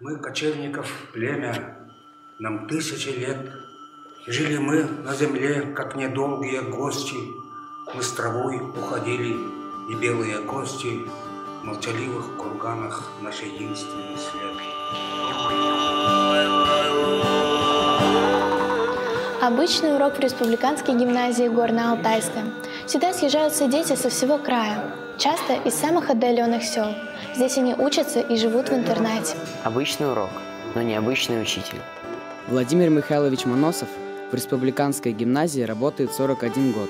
Мы, кочевников, племя, нам тысячи лет. Жили мы на земле, как недолгие гости. Мы с травой уходили, и белые кости В молчаливых курганах наш единственный след. Обычный урок в республиканской гимназии Горно-Алтайской. Сюда съезжаются дети со всего края, часто из самых отдаленных сел. Здесь они учатся и живут в интернате. Обычный урок, но необычный учитель. Владимир Михайлович Моносов в республиканской гимназии работает 41 год.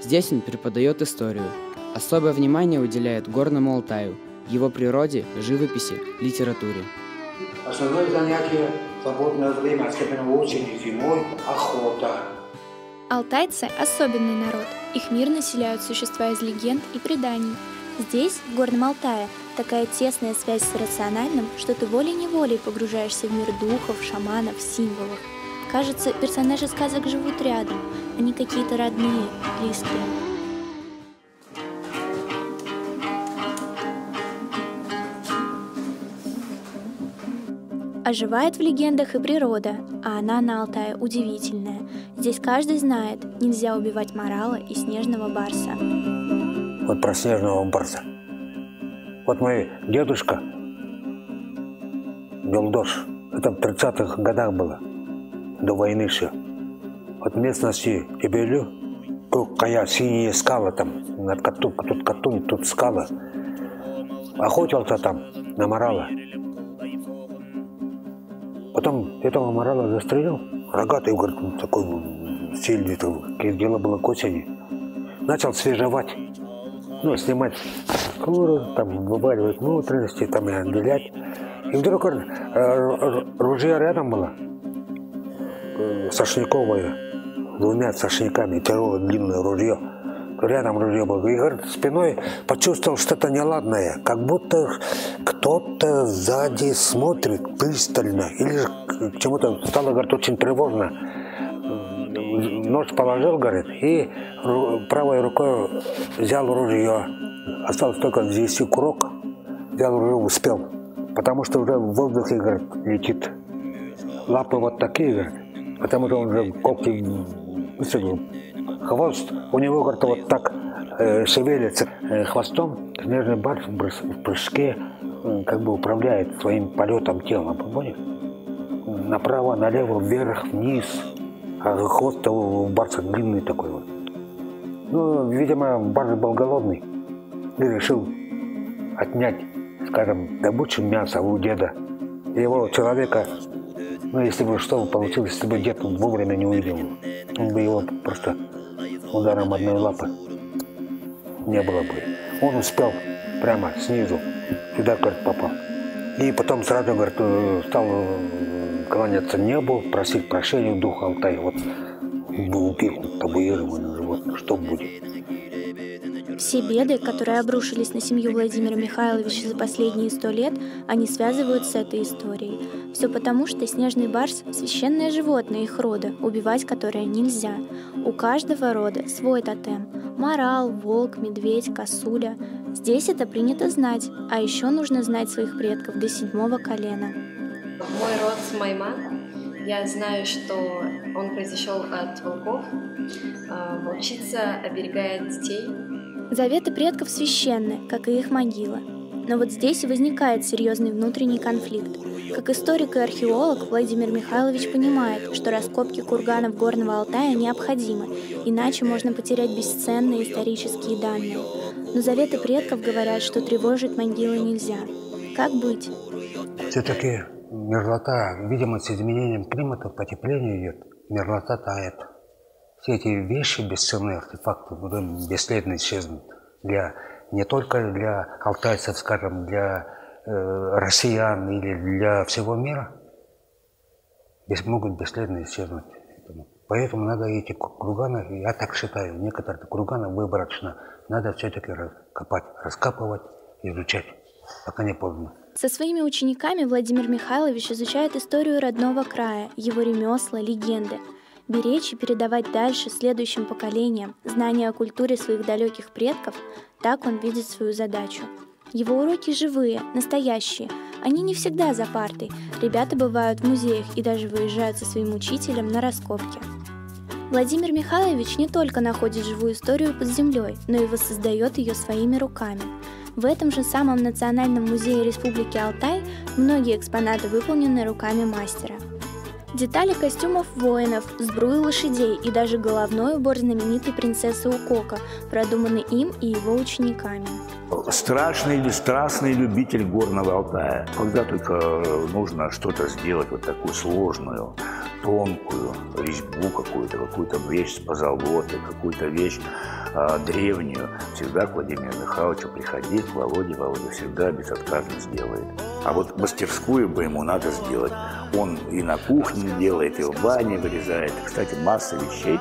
Здесь он преподает историю. Особое внимание уделяет Горному Алтаю, его природе, живописи, литературе. Основное занятие свободное время, особенно осенью, зимой, охота. Алтайцы – особенный народ. Их мир населяют существа из легенд и преданий. Здесь, в Горном Алтае, такая тесная связь с рациональным, что ты волей-неволей погружаешься в мир духов, шаманов, символов. Кажется, персонажи сказок живут рядом, они какие-то родные, близкие. Оживает в легендах и природа, а она на Алтае удивительная. Здесь каждый знает, нельзя убивать морала и снежного барса. Вот про снежного барса. Вот мой дедушка Белдош, это в 30-х годах было, до войны. Вот в местности Тебелю, кая синие скалы там, над Катун, тут Катун, тут скалы. Охотился там на морала. Потом этого морала застрелил, рогатый, говорит, такой сильный, дело было к осени. Начал свежевать, ну, снимать шкуру, там, вываливать внутренности, там, и отделять. И вдруг э, ружье рядом было, э, сошниковое, двумя сошниками, тяжелое длинное ружье. Рядом ружье было. И, говорит, спиной почувствовал что-то неладное, как будто кто-то сзади смотрит пристально. Или чему-то стало, говорит, очень тревожно. Нож положил, говорит, и правой рукой взял ружье. Осталось только взвести курок. Взял ружье, успел. Потому что уже в воздухе, говорит, летит. Лапы вот такие, говорит. Потому что он уже когти высадил. Хвост у него, говорит, вот так э, шевелится э, хвостом. Снежный барс в прыжке э, как бы управляет своим полетом телом, поняли? Направо, налево, вверх, вниз. А хвост у барса длинный такой вот. Ну, видимо, барс был голодный и решил отнять, скажем, добычу мяса у деда. Его человека, ну, если бы что получилось, если бы дед вовремя не увидел, он бы его просто ударом одной лапы не было бы. Он успел прямо снизу, сюда, говорит, попал. И потом сразу, говорит, э, стал э, кланяться небу, просить прощения духа Алтая. Вот был убил табуированное животное, что будет? Все беды, которые обрушились на семью Владимира Михайловича за последние сто лет, они связывают с этой историей. Все потому, что снежный барс – священное животное их рода, убивать которое нельзя. У каждого рода свой тотем – морал, волк, медведь, косуля. Здесь это принято знать, а еще нужно знать своих предков до седьмого колена. Мой род Майман. Я знаю, что он произошел от волков. А, волчица оберегает детей, Заветы предков священны, как и их могила. Но вот здесь и возникает серьезный внутренний конфликт. Как историк и археолог Владимир Михайлович понимает, что раскопки курганов Горного Алтая необходимы, иначе можно потерять бесценные исторические данные. Но заветы предков говорят, что тревожить могилы нельзя. Как быть? Все-таки мерзлота, видимо, с изменением климата, потепление идет, мерзлота тает все эти вещи, бесценные артефакты, бесследно исчезнут. Для, не только для алтайцев, скажем, для э, россиян или для всего мира, без, могут бесследно исчезнуть. Поэтому надо эти курганы, я так считаю, некоторые курганы выборочно, надо все-таки копать, раскапывать, изучать, пока не поздно. Со своими учениками Владимир Михайлович изучает историю родного края, его ремесла, легенды – беречь и передавать дальше следующим поколениям знания о культуре своих далеких предков, так он видит свою задачу. Его уроки живые, настоящие. Они не всегда за партой. Ребята бывают в музеях и даже выезжают со своим учителем на раскопки. Владимир Михайлович не только находит живую историю под землей, но и воссоздает ее своими руками. В этом же самом Национальном музее Республики Алтай многие экспонаты выполнены руками мастера. Детали костюмов воинов, сбруи лошадей и даже головной убор знаменитой принцессы Укока продуманы им и его учениками. Страшный или страстный любитель горного Алтая. Когда только нужно что-то сделать, вот такую сложную, тонкую резьбу какую-то, какую-то вещь с позолотой, какую-то вещь а, древнюю, всегда к Владимиру Михайловичу приходи, к Володе, Володя всегда безотказно сделает. А вот мастерскую бы ему надо сделать. Он и на кухне делает, и в бане вырезает. Кстати, масса вещей,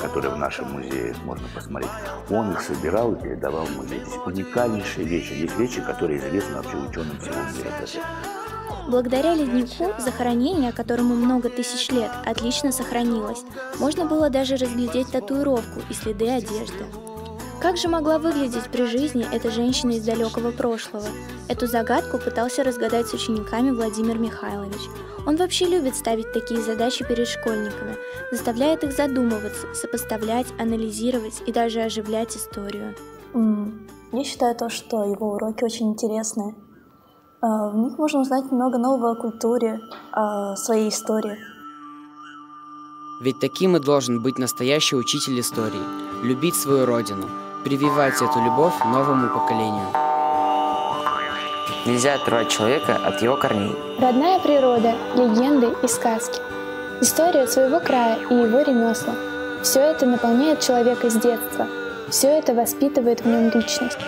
которые в нашем музее можно посмотреть, он их собирал и передавал в музей. Здесь уникальнейшие вещи. Есть вещи, которые известны вообще ученым всего мира. Благодаря леднику захоронение, которому много тысяч лет, отлично сохранилось. Можно было даже разглядеть татуировку и следы одежды. Как же могла выглядеть при жизни эта женщина из далекого прошлого? Эту загадку пытался разгадать с учениками Владимир Михайлович. Он вообще любит ставить такие задачи перед школьниками, заставляет их задумываться, сопоставлять, анализировать и даже оживлять историю. Я считаю то, что его уроки очень интересные. А, в них можно узнать много нового о культуре, о своей истории. Ведь таким и должен быть настоящий учитель истории. Любить свою родину, прививать эту любовь новому поколению. Нельзя отрывать человека от его корней. Родная природа, легенды и сказки. История своего края и его ремесла. Все это наполняет человека с детства. Все это воспитывает в нем личность.